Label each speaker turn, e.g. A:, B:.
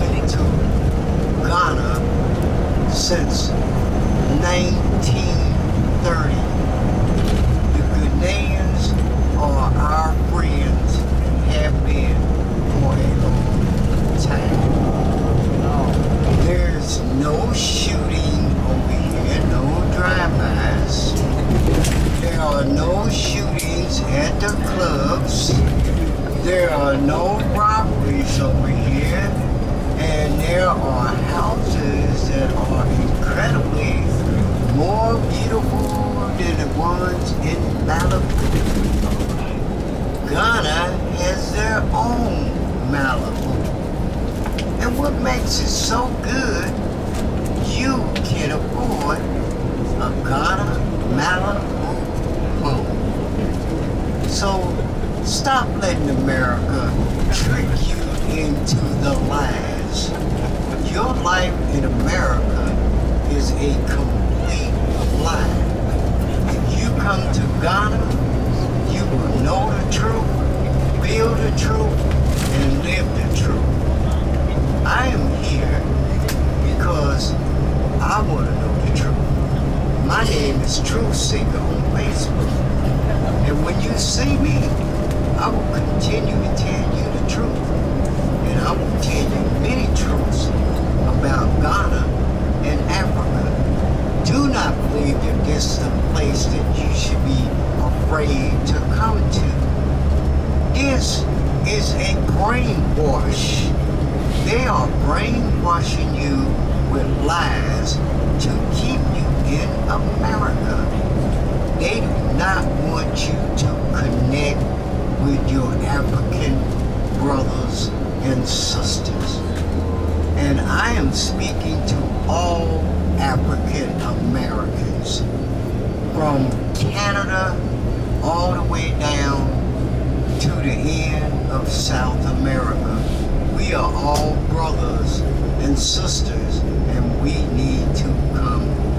A: coming to Ghana since 1930. The Ghanaians are our friends and have been for a long time. There's no shooting over here, no drive-bys. There are no shootings at the clubs. There are no robberies over here. And there are houses that are incredibly more beautiful than the ones in Malibu. Ghana has their own Malibu. And what makes it so good, you can afford a Ghana Malibu home. So stop letting America trick you into the lies. Your life in America is a complete lie. If you come to Ghana, you will know the truth, feel the truth, and live the truth. I am here because I want to know the truth. My name is Truth Seeker on Facebook. And when you see me, I will continue to tell you the truth. And I will tell you many truths about Ghana and Africa. Do not believe that this is a place that you should be afraid to come to. This is a brainwash. They are brainwashing you with lies to keep you in America. They do not want you to connect with your African brothers and sisters. And I am speaking to all African Americans from Canada all the way down to the end of South America. We are all brothers and sisters, and we need to come